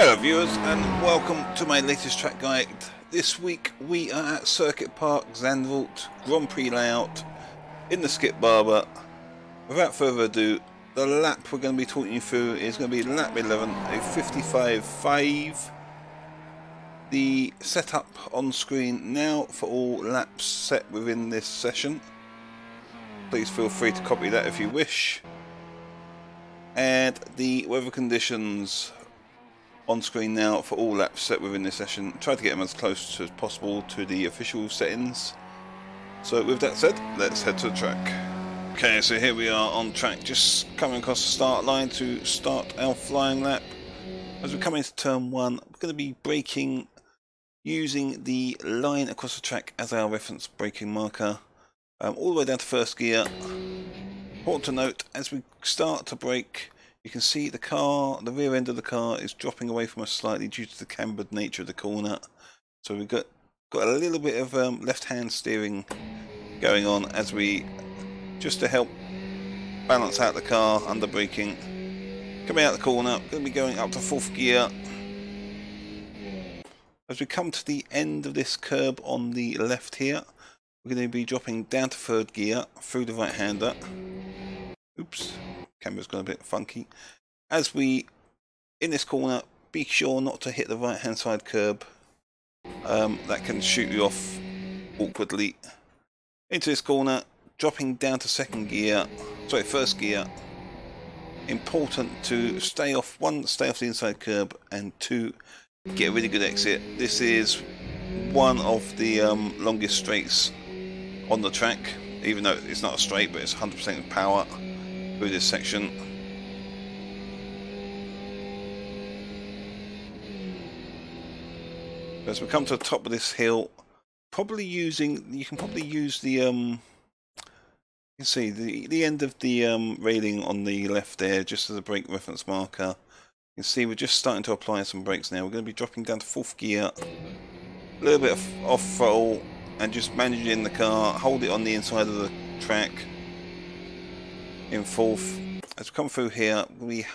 Hello viewers and welcome to my latest track guide. This week we are at Circuit Park Zandvoort Grand Prix layout in the Skip Barber. Without further ado, the lap we're going to be talking you through is going to be lap 11, a 55.5. The setup on screen now for all laps set within this session. Please feel free to copy that if you wish. And the weather conditions on screen now for all laps set within this session. Try to get them as close as possible to the official settings. So with that said, let's head to the track. Okay, so here we are on track, just coming across the start line to start our flying lap. As we come into turn one, we're going to be braking using the line across the track as our reference braking marker, um, all the way down to first gear. Important to note, as we start to brake, you can see the car, the rear end of the car is dropping away from us slightly due to the cambered nature of the corner. So we've got, got a little bit of um, left-hand steering going on as we, just to help balance out the car under braking. Coming out the corner, going to be going up to fourth gear. As we come to the end of this curb on the left here, we're going to be dropping down to third gear through the right-hander. Oops camera's gone a bit funky. As we, in this corner, be sure not to hit the right hand side curb. Um, that can shoot you off awkwardly. Into this corner, dropping down to second gear, sorry, first gear. Important to stay off, one, stay off the inside curb, and two, get a really good exit. This is one of the um, longest straights on the track, even though it's not a straight, but it's 100% power through this section. As we come to the top of this hill, probably using, you can probably use the, um, you can see the, the end of the um, railing on the left there, just as a brake reference marker. You can see we're just starting to apply some brakes now. We're going to be dropping down to fourth gear, a little bit of off throttle, and just managing the car, hold it on the inside of the track, in fourth. As we come through here, we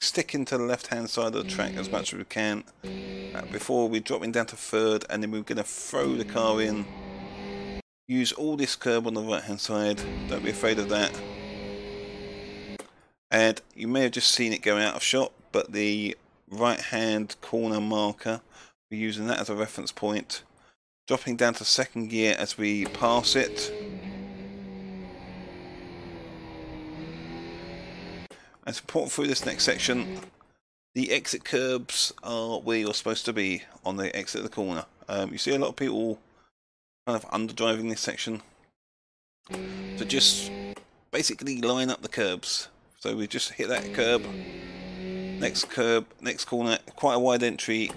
stick into the left hand side of the track as much as we can uh, before we drop in down to third and then we're going to throw the car in. Use all this curb on the right hand side, don't be afraid of that. And you may have just seen it go out of shot, but the right hand corner marker, we're using that as a reference point. Dropping down to second gear as we pass it. Put through this next section, the exit curbs are where you're supposed to be on the exit of the corner. Um, you see a lot of people kind of underdriving this section. So just basically line up the curbs. So we just hit that curb, next curb, next corner, quite a wide entry,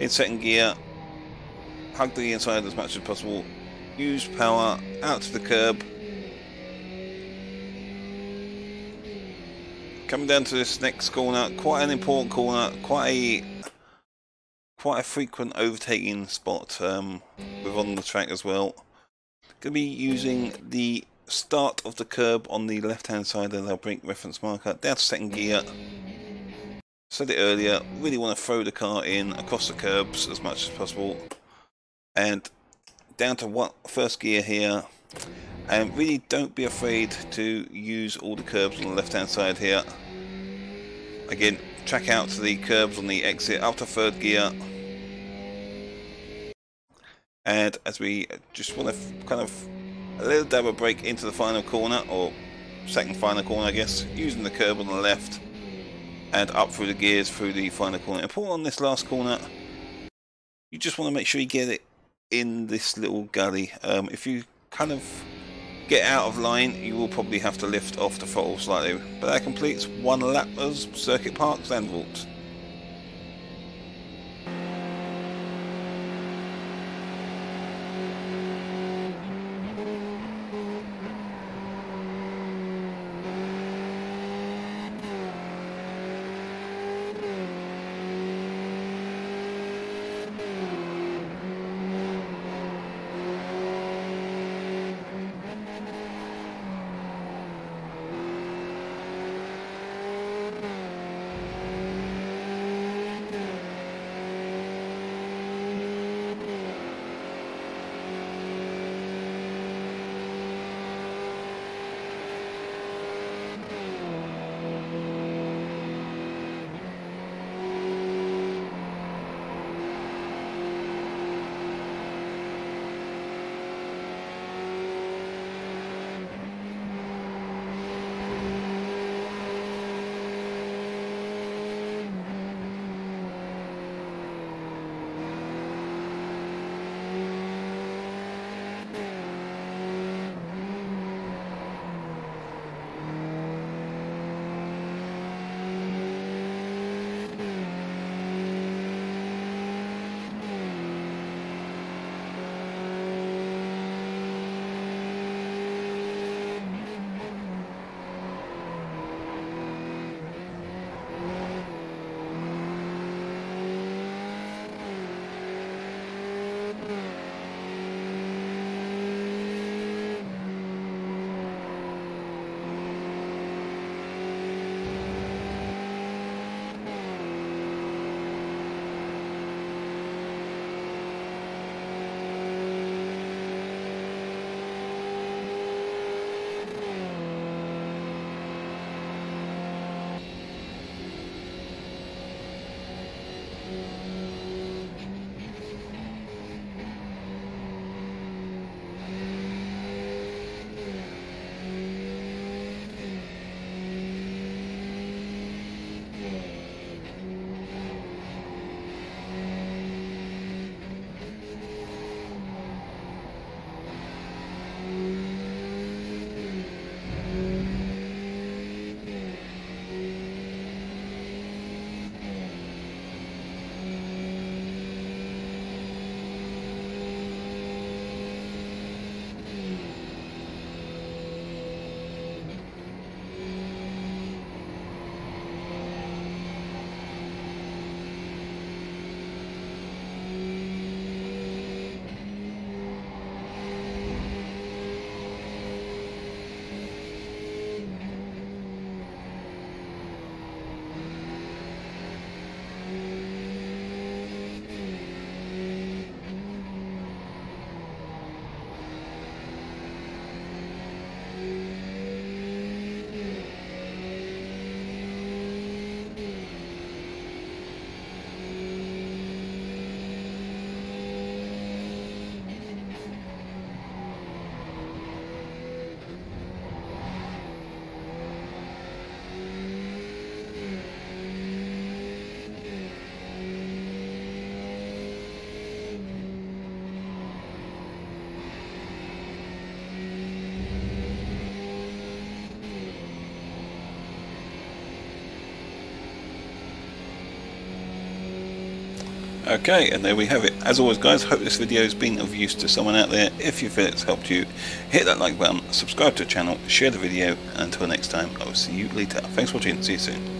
in second gear, hug the inside as much as possible, use power out to the curb, Coming down to this next corner, quite an important corner, quite a quite a frequent overtaking spot um, with on the track as well. Going to be using the start of the curb on the left hand side of the brake reference marker down to second gear. Said it earlier, really want to throw the car in across the curbs as much as possible. And down to what first gear here. And really don't be afraid to use all the curbs on the left hand side here. Again, track out the curbs on the exit to third gear. And as we just want to kind of a little dab of brake into the final corner, or second final corner I guess, using the curb on the left and up through the gears through the final corner. Important on this last corner, you just want to make sure you get it in this little gully. Um, if you kind of get out of line, you will probably have to lift off the throttle slightly. But that completes one lap of Circuit Park Zandvoort. Okay, and there we have it. As always, guys, hope this video has been of use to someone out there. If you feel it's helped you, hit that like button, subscribe to the channel, share the video, and until next time, I will see you later. Thanks for watching, see you soon.